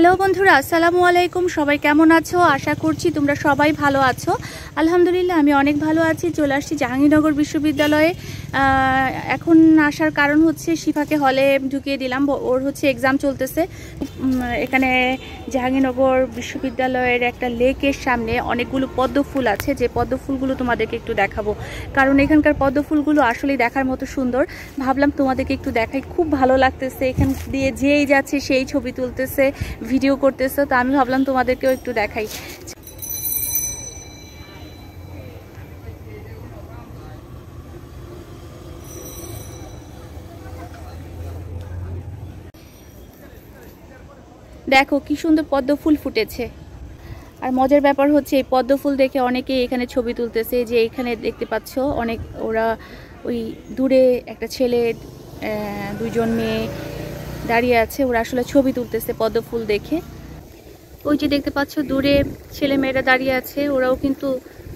Hello বন্ধুরা, আসসালামু আলাইকুম। সবাই কেমন আছো? আশা করছি তোমরা সবাই ভালো আছো। আলহামদুলিল্লাহ, আমি অনেক ভালো আছি। চলে আসছি জাহাঙ্গীরনগর বিশ্ববিদ্যালয়ে। এখন আসার কারণ হচ্ছে শিফাকে হলে ঢুকিয়ে দিলাম। ওর হচ্ছে এক্সাম চলতেছে। এখানে জাহাঙ্গীরনগর বিশ্ববিদ্যালয়ের একটা লেকের সামনে অনেকগুলো পদ্ম ফুল আছে। যে পদ্ম ফুলগুলো তোমাদেরকে একটু দেখাবো। কারণ এখানকার পদ্ম ফুলগুলো আসলেই দেখার মতো সুন্দর। ভাবলাম তোমাদেরকে একটু দেখাই। খুব ভালো লাগতেছে। এখান দিয়ে যেই যাচ্ছে সেই ছবি তুলতেছে। ভিডিও করতেছে তো আমি ভাবলাম তোমাদেরকেও একটু দেখাই। দেখো কি সুন্দর পদ্ম ফুল ফুটেছে। আর মজার ব্যাপার হচ্ছে এই পদ্ম ফুল দেখে অনেকেই এখানে ছবি তুলতেছে যে এখানে দেখতে পাচ্ছ অনেক ওরা ওই দূরে একটা ছেলে আহ, দুইজন মেয়ে দাঁড়িয়ে আছে। ওরা আসলে ছবি তুলতেছে পদ্ম ফুল দেখে। ওই যে দেখতে পাচ্ছ, দূরে ছেলে মেয়েরা দাঁড়িয়ে আছে। ওরাও কিন্তু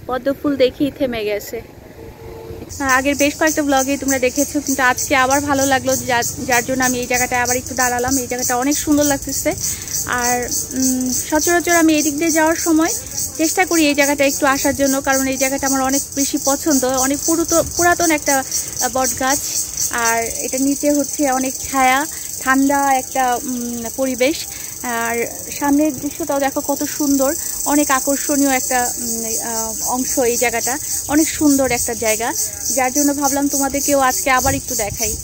পদ্ম ফুল দেখেই থেমে গেছে। আগের বেশ কয়েকটা ব্লগে তোমরা দেখেছ, কিন্তু আজকে আবার ভালো লাগল যার জন্য আমি এই জায়গাটায় আবার একটু দাঁড়ালাম। এই জায়গাটা অনেক সুন্দর লাগতেছে। আর সচরাচর আমি এদিক দিয়ে যাওয়ার সময় চেষ্টা করি এই জায়গাটা একটু আসার জন্য, কারণ এই জায়গাটা আমার অনেক বেশি পছন্দ। অনেক পুরাতন একটা বট গাছ আর এটা নিচে হচ্ছে অনেক ছায়া। ঠান্ডা একটা পরিবেশ। আর সামনের দৃশ্যটাও দেখো কত সুন্দর। অনেক আকর্ষণীয় একটা অংশ এই জায়গাটা। অনেক সুন্দর একটা জায়গা। যার জন্য ভাবলাম তোমাদেরকেও আজকে আবার একটু দেখাই।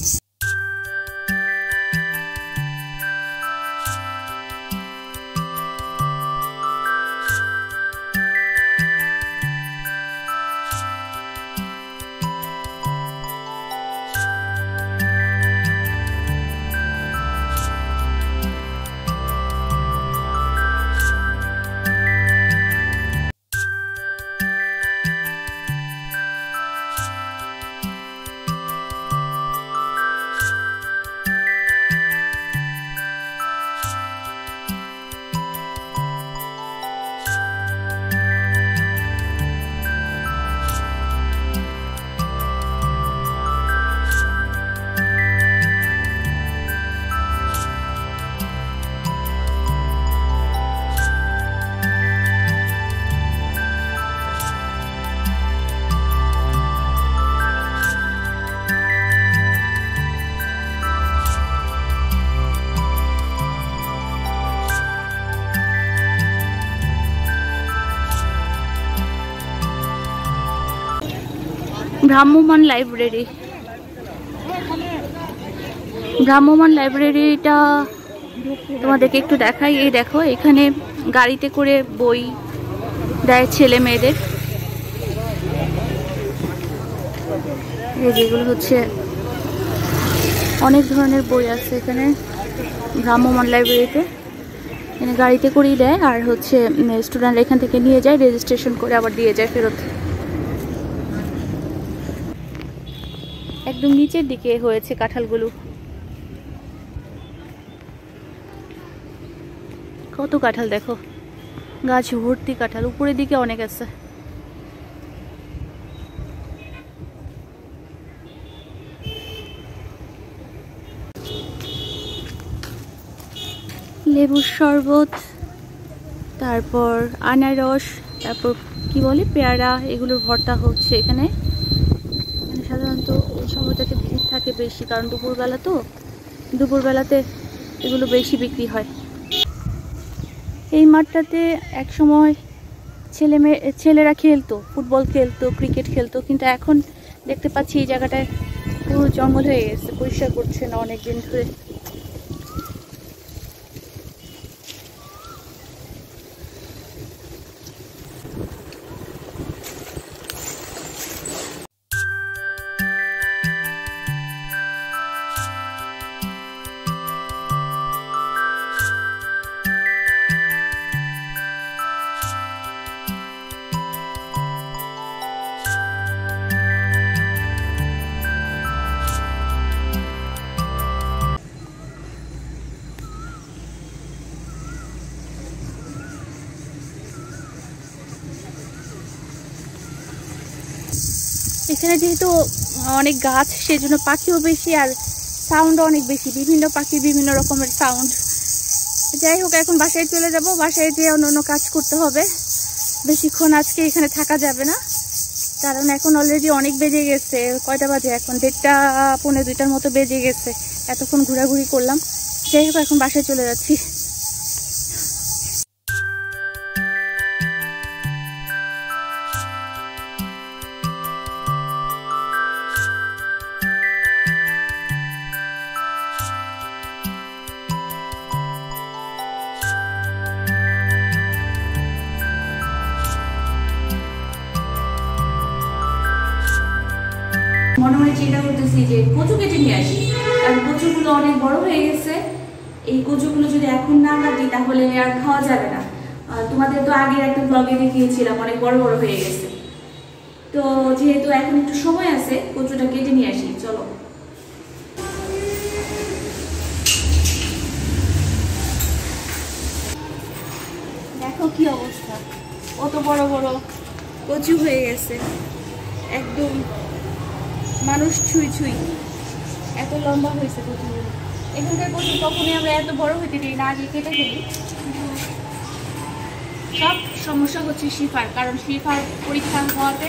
ভ্রাম্যমান লাইব্রেরি। ভ্রাম্যমান লাইব্রেরিটা তোমাদেরকে একটু দেখাই। এই দেখো, এখানে গাড়িতে করে বই দেয় ছেলে মেয়েদের। যেগুলো হচ্ছে অনেক ধরনের বই আছে এখানে ভ্রাম্যমান লাইব্রেরিতে। এখানে গাড়িতে করেই দেয় আর হচ্ছে স্টুডেন্ট এখান থেকে নিয়ে যায় রেজিস্ট্রেশন করে আবার দিয়ে যায় ফেরত। একদম নিচের দিকে হয়েছে কাঁঠালগুলো। কত কাঁঠাল দেখো। গাছ ভর্তি কাঁঠাল, উপরের দিকে অনেক আছে। লেবুর শরবত, তারপর আনারস, তারপর কি বলে পেয়ারা, এগুলোর ভর্তা হচ্ছে এখানে। সাধারণত ওই সময়টাতে ভিড় থাকে বেশি, কারণ দুপুরবেলা তো। দুপুরবেলাতে এগুলো বেশি বিক্রি হয়। এই মাঠটাতে এক সময় ছেলে মেয়ে, ছেলেরা খেলতো, ফুটবল খেলতো, ক্রিকেট খেলতো, কিন্তু এখন দেখতে পাচ্ছি এই জায়গাটায় পুরো জঙ্গল হয়ে গেছে, পরিষ্কার করছে না অনেক দিন ধরে। এখানে যেহেতু অনেক গাছ, সেজন্য পাখিও বেশি আর সাউন্ডও অনেক বেশি। বিভিন্ন পাখি বিভিন্ন রকমের সাউন্ড যাই হোক, এখন বাসায় চলে যাব। বাসায় যেয়ে অন্য অন্য কাজ করতে হবে। বেশিক্ষণ আজকে এখানে থাকা যাবে না। কারণ এখন অলরেডি অনেক বেজে গেছে। কয়টা বাজে এখন? দেড়টা, পৌনে দুইটার মতো বেজে গেছে। এতক্ষণ ঘোরাঘুরি করলাম। যাই হোক, এখন বাসায় চলে যাচ্ছি। কাটি তাহলে আর খাওয়া যাবে না। তোমাদের তো আগের একটা ব্লগে দেখিয়েছিলাম, অনেক বড় বড় হয়ে গেছে। তো যেহেতু এখন একটু সময় আছে, কচুটা কেটে নিয়ে আসি, চলো। দেখো কি অবস্থা। কত বড় বড় কচু হয়ে গেছে। একদম মানুষ ছুঁই ছুঁই। এত লম্বা হয়েছে কচুগুলো। এখানকার কচু কখনই আমরা এত বড় হইতে দিই না, আগে কেটে ফেলি সব সমস্যা হচ্ছে শিফার, কারণ শিফার পরীক্ষা হওয়াতে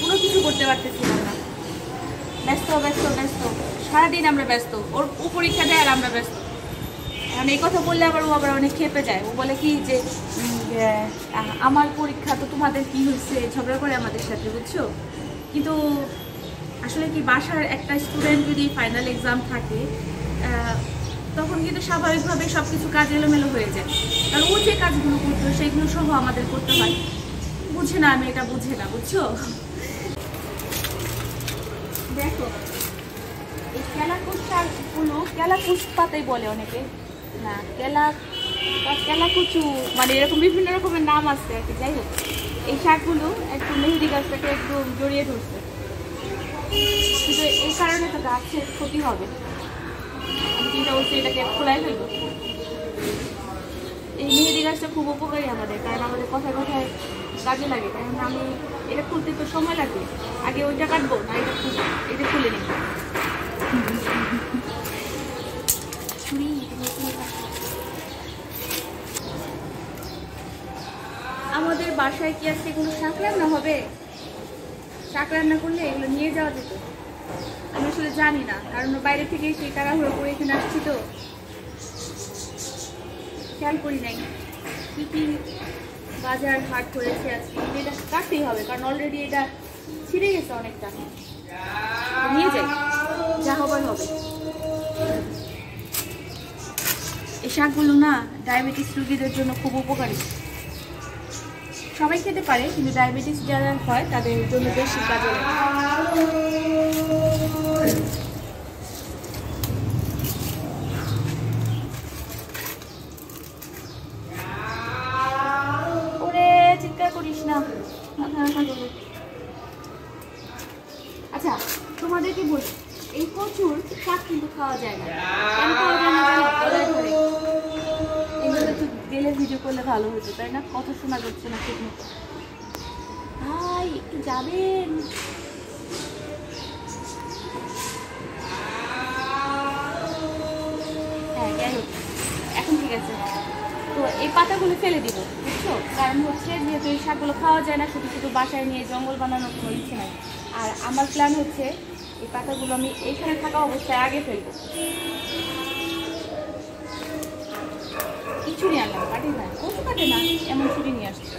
কোনো কিছু করতে পারতেছিলাম না ব্যস্ত ব্যস্ত ব্যস্ত। সারাদিন আমরা ব্যস্ত। ওর ও পরীক্ষা দেয় আর আমরা ব্যস্ত। এখন এই কথা বললে আবার ও আবার অনেক খেপে যায়। ও বলে কি যে আমার পরীক্ষা তো তোমাদের কি হয়েছে ঝগড়া করে আমাদের সাথে, বুঝছ? কিন্তু আসলে কি বাসার একটা স্টুডেন্ট যদি ফাইনাল এক্সাম থাকে তখন কিন্তু স্বাভাবিকভাবে সব কিছু কাজ এলোমেলো হয়ে যায়। কারণ ও যে কাজগুলো করতো সেইগুলো সহ আমাদের করতে হয়। বুঝে না, আমি এটা বুঝে না, বুঝছ? দেখো, এই কেলাকুশ শাকগুলো কেলাকুশ পাতাই বলে অনেকে। না, কেলা কেলাকুচু মানে এরকম বিভিন্ন রকমের নাম আছে আর কি, যাই হোক। এই শাকগুলো একটু মেহেদি গাছটাকে একদম জড়িয়ে ধরছে। কিন্তু এই কারণে তো গাছের ক্ষতি হবে। চিন্তা করছি এটাকে খোলাই ফেলব। এই মেহেদি গাছটা খুব উপকারী আমাদের, কারণ আমাদের কথায় কথায় কাজে লাগে কারণ আমি এটা খুলতে তো সময় লাগবে। আগে ওইটা কাটবো, না এটা খুলবো, এটা খুলে কাটো। আমাদের বাসায় কি আজকে কোনো শাক রান্না হবে? শাক রান্না করলে এগুলো নিয়ে যাওয়া যেত। আমি আসলে জানি না, কারণ বাইরে থেকে সেই তাড়াহুড়ো করে এখানে আসছি তো। খেয়াল করি নাই কি কি বাজার হাট করেছে আজকে। এটা কাটতেই হবে, কারণ অলরেডি এটা ছিঁড়ে গেছে অনেকটা। নিয়ে যাই, যা হবার হবে। এই শাকগুলো না ডায়াবেটিস রোগীদের জন্য খুব উপকারী। সবাই খেতে পারে, কিন্তু ডায়াবেটিস যারা হয়, তাদের জন্য বেশি কাজে ওরে, চিৎকার করিস না। আচ্ছা তোমাদেরকে বলি, এই প্রচুর শাক কিন্তু খাওয়া যায় না। খাওয়া যায় না? গেলে ভিডিও করলে ভালো হতো, তাই না? কথা শোনা যাচ্ছে না ঠিক মতো। ভাই একটু যাবেন। হ্যাঁ এখন ঠিক আছে। তো এই পাতাগুলো ফেলে দিব, বুঝছ? কারণ হচ্ছে যেহেতু এই শাকগুলো খাওয়া যায় না, শুধু শুধু বাসায় নিয়ে জঙ্গল বানানোর কোনো ইচ্ছে নাই। আর আমার প্ল্যান হচ্ছে, এই পাতাগুলো আমি এইখানে থাকা অবস্থায় আগে ফেলব। ছুরি আনলাম কাটি না, কচু কাটে না, এমন ছুরি নিয়ে আসছে।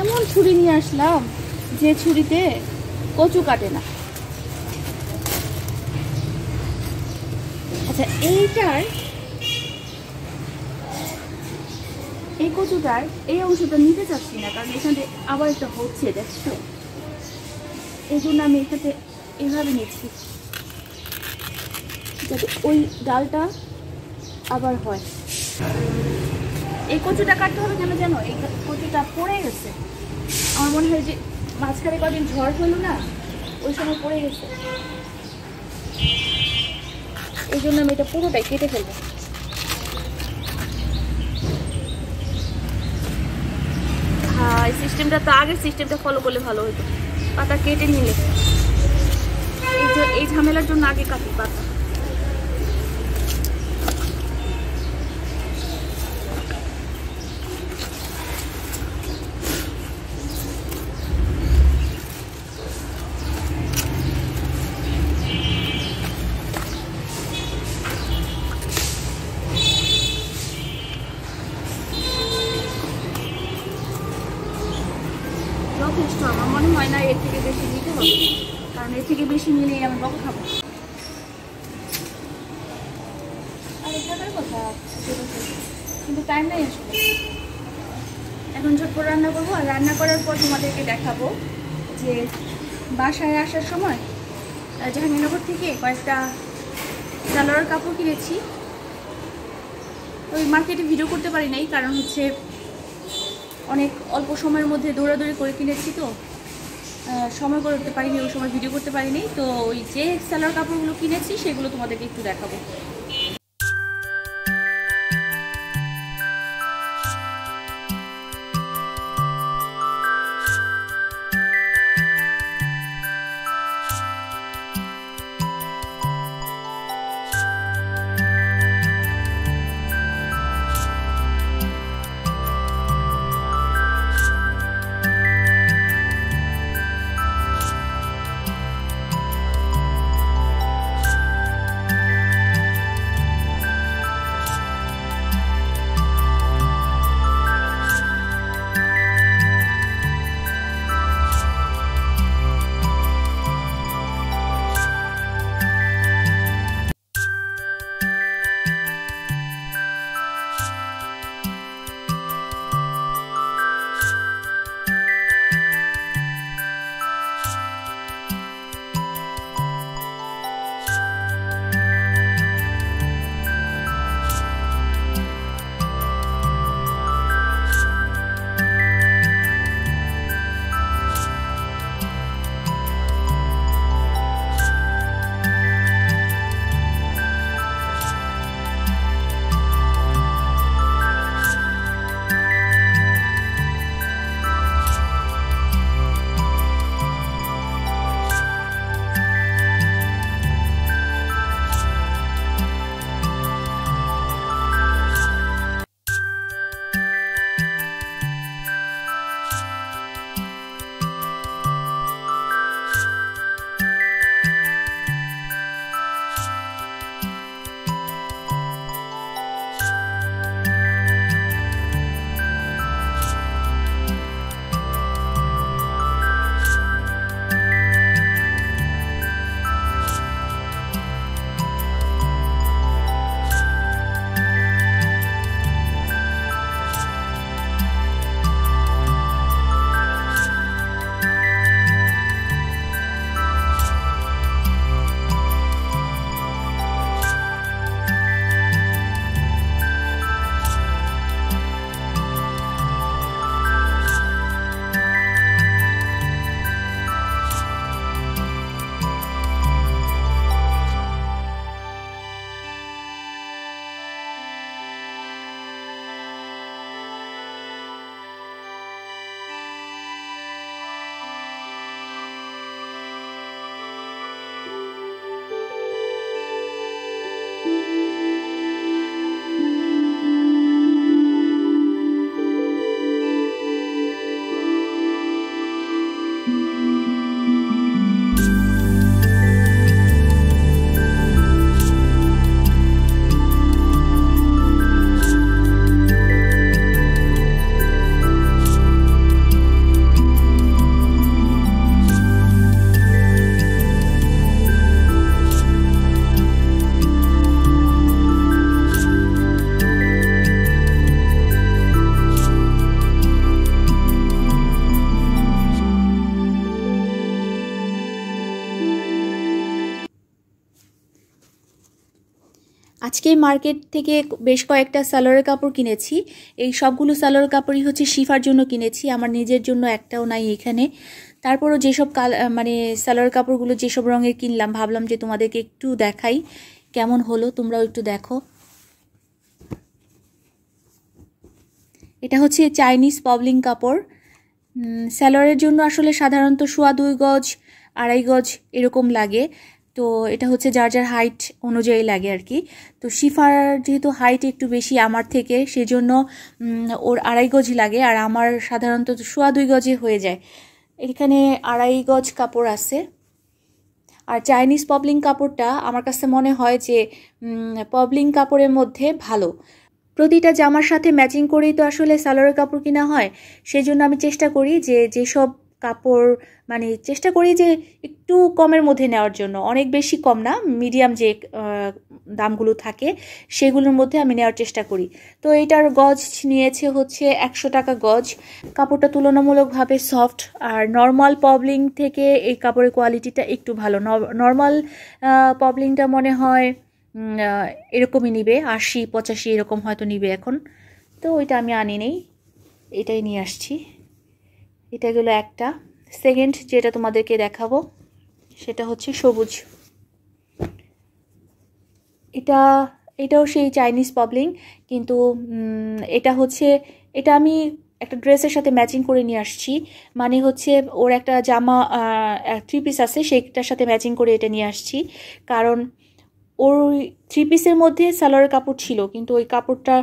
এমন ছুরি নিয়ে আসলাম যে ছুরিতে কচু কাটে না। আচ্ছা এইটার এই কচুটার এই অংশটা নিতে চাচ্ছি না, কারণ এখানে আবার একটা হচ্ছে, দেখছ? এই জন্য আমি এখানে এভাবে নিচ্ছি। যাতে ওই ডালটা আবার হয়। এই কচুটা কাটতে হবে কেন জানো? এই কচুটা পড়ে গেছে। আমার মনে হয় যে মাঝখানে কদিন ঝড় হলো না, ওই সময় পড়ে গেছে। এই জন্য আমি এটা পুরোটাই কেটে ফেলব। হ্যাঁ এই সিস্টেমটা তো আগের সিস্টেমটা ফলো করলে ভালো হতো। পাতা কেটে নিলে। এই ঝামেলার জন্য আগে কাটি পাতা যথেষ্ট আমার মনে হয় না এর থেকে বেশি নিতে হবে কারণ এর থেকে বেশি নিলে আমি বক খাব আরে কিন্তু টাইম নেই আসলে। এখন ঝটপট রান্না করব, আর রান্না করার পর তোমাদেরকে দেখাবো যে বাসায় আসার সময় জাহাঙ্গীরনগর থেকে কয়েকটা সালোয়ার কাপড় কিনেছি। ওই মার্কেটে ভিডিও করতে পারি নাই, কারণ হচ্ছে অনেক অল্প সময়ের মধ্যে দৌড়াদৌড়ি করে কিনেছি তো। সময় করে উঠতে পারিনি, ওই সময় ভিডিও করতে পারিনি। তো ওই যে সালোয়ার কাপড়গুলো কিনেছি, সেগুলো তোমাদেরকে একটু দেখাবো। আজকে মার্কেট থেকে বেশ কয়েকটা সালোয়ারের কাপড় কিনেছি। এই সবগুলো সালোয়ার কাপড়ই হচ্ছে শিফার জন্য কিনেছি, আমার নিজের জন্য একটাও নাই এখানে। তারপরও যেসব কাল মানে সালোয়ার কাপড়গুলো যেসব রঙের কিনলাম, ভাবলাম যে তোমাদেরকে একটু দেখাই, কেমন হলো তোমরাও একটু দেখো। এটা হচ্ছে চাইনিজ পবলিং কাপড়। স্যালোয়ারের জন্য আসলে সাধারণত সোয়া দুই গজ, আড়াই গজ এরকম লাগে। তো এটা হচ্ছে যার যার হাইট অনুযায়ী লাগে আর কি। তো শিফার যেহেতু হাইট একটু বেশি আমার থেকে, সেজন্য ওর আড়াই গজ লাগে। আর আমার সাধারণত সোয়া দুই গজে হয়ে যায়। এখানে আড়াই গজ কাপড় আছে। আর চাইনিজ পবলিং কাপড়টা আমার কাছে মনে হয় যে পবলিং কাপড়ের মধ্যে ভালো। প্রতিটা জামার সাথে ম্যাচিং করেই তো আসলে সালোয়ারের কাপড় কিনা হয়। সেই জন্য আমি চেষ্টা করি যে যেসব কাপড় মানে চেষ্টা করি যে একটু কমের মধ্যে নেওয়ার জন্য। অনেক বেশি কম না মিডিয়াম যে দামগুলো থাকে, সেগুলোর মধ্যে আমি নেওয়ার চেষ্টা করি। তো এটার গজ নিয়েছে হচ্ছে একশো টাকা গজ। কাপড়টা তুলনামূলকভাবে সফট আর নর্মাল পবলিং থেকে এই কাপড়ের কোয়ালিটিটা একটু ভালো। নর্মাল পবলিংটা মনে হয় এরকমই নিবে, আশি, পঁচাশি এরকম হয়তো নিবে এখন। তো ওইটা আমি আনি নেই, এটাই নিয়ে আসছি। এটা গেলো একটা। সেকেন্ড যেটা তোমাদেরকে দেখাবো, সেটা হচ্ছে সবুজ। এটা, এটাও সেই চাইনিজ পবলিং কিন্তু এটা হচ্ছে, এটা আমি একটা ড্রেসের সাথে ম্যাচিং করে নিয়ে আসছি। মানে হচ্ছে ওর একটা জামা থ্রি পিস আছে, সেইটার সাথে ম্যাচিং করে এটা নিয়ে আসছি। কারণ ওর থ্রি পিসের মধ্যে সালোয়ারের কাপড় ছিল, কিন্তু ওই কাপড়টা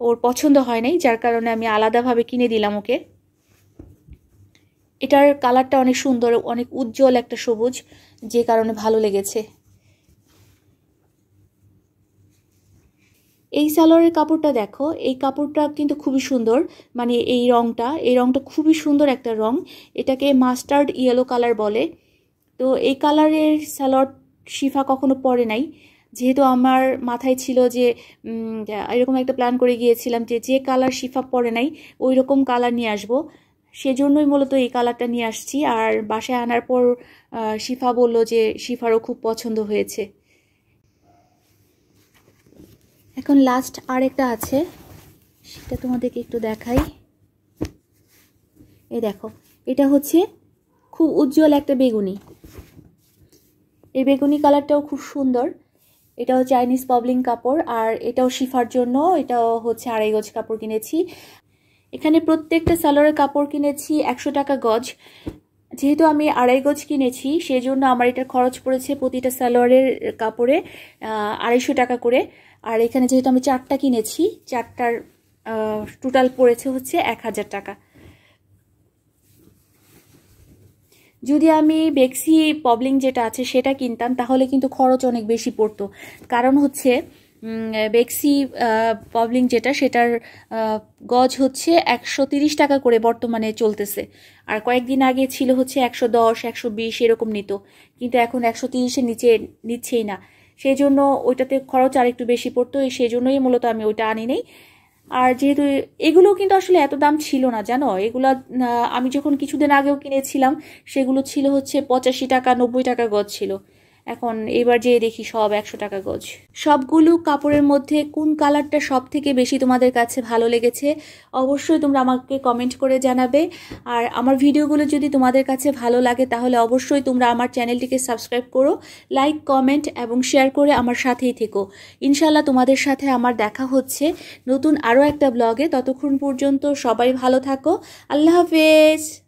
ওর পছন্দ হয় নাই, যার কারণে আমি আলাদাভাবে কিনে দিলাম ওকে। এটার কালারটা অনেক সুন্দর, অনেক উজ্জ্বল একটা সবুজ, যে কারণে ভালো লেগেছে। এই সালোয়ারের কাপড়টা দেখো, এই কাপড়টা কিন্তু খুবই সুন্দর মানে এই রংটা এই রংটা খুবই সুন্দর একটা রং। এটাকে মাস্টার্ড ইয়েলো কালার বলে। তো এই কালারের সালোয়ার শিফা কখনো পরে নাই। যেহেতু আমার মাথায় ছিল যে এরকম একটা প্ল্যান করে গিয়েছিলাম যে যে কালার শিফা পরে নাই ওই রকম কালার নিয়ে আসব। সেজন্যই মূলত এই কালারটা নিয়ে আসছি। আর বাসায় আনার পর শিফা বলল যে শিফারও খুব পছন্দ হয়েছে। এখন লাস্ট আরেকটা আছে। সেটা তোমাদেরকে একটু দেখাই। এ দেখো, এটা হচ্ছে খুব উজ্জ্বল একটা বেগুনি। এই বেগুনি কালারটাও খুব সুন্দর। এটাও চাইনিজ পবলিং কাপড়, আর এটাও শিফার জন্য, এটাও হচ্ছে আড়াই গজ কাপড় কিনেছি। এখানে প্রত্যেকটা সালোয়ারের কাপড় কিনেছি একশো টাকা গজ। যেহেতু আমি আড়াই গজ কিনেছি সেই জন্য আমার এটার খরচ পড়েছে প্রতিটা সালোয়ারের কাপড়ে আড়াইশো টাকা করে। আর এখানে যেহেতু আমি চারটা কিনেছি, চারটার টোটাল পড়েছে হচ্ছে এক হাজার টাকা। যদি আমি বেক্সি পবলিং যেটা আছে সেটা কিনতাম, তাহলে কিন্তু খরচ অনেক বেশি পড়তো। কারণ হচ্ছে বেক্সি পবলিং যেটা, সেটার গজ হচ্ছে একশো তিরিশ টাকা করে বর্তমানে চলতেছে। আর কয়েকদিন আগে ছিল হচ্ছে একশো দশ, একশো বিশ, এরকম নিত। কিন্তু এখন একশো তিরিশের নিচে নিচ্ছেই না। সেই জন্য ওইটাতে খরচ আর একটু বেশি পড়তো সেই জন্যই মূলত আমি ওইটা আনি নেই। আর যেহেতু এগুলো কিন্তু আসলে এত দাম ছিল না, জানো? এগুলো আমি যখন কিছুদিন আগেও কিনেছিলাম, সেগুলো ছিল হচ্ছে পঁচাশি টাকা, নব্বই টাকা গজ ছিল। এখন এবার যেয়ে দেখি সব একশো টাকা গজ। সবগুলো কাপড়ের মধ্যে কোন কালারটা সব থেকে বেশি তোমাদের কাছে ভালো লেগেছে, অবশ্যই তোমরা আমাকে কমেন্ট করে জানাবে। আর আমার ভিডিওগুলো যদি তোমাদের কাছে ভালো লাগে, তাহলে অবশ্যই তোমরা আমার চ্যানেলটিকে সাবস্ক্রাইব করো লাইক কমেন্ট এবং শেয়ার করে আমার সাথেই থেকো। ইনশাল্লাহ তোমাদের সাথে আমার দেখা হচ্ছে নতুন আরও একটা ব্লগে ততক্ষণ পর্যন্ত সবাই ভালো থাকো। আল্লাহ হাফেজ!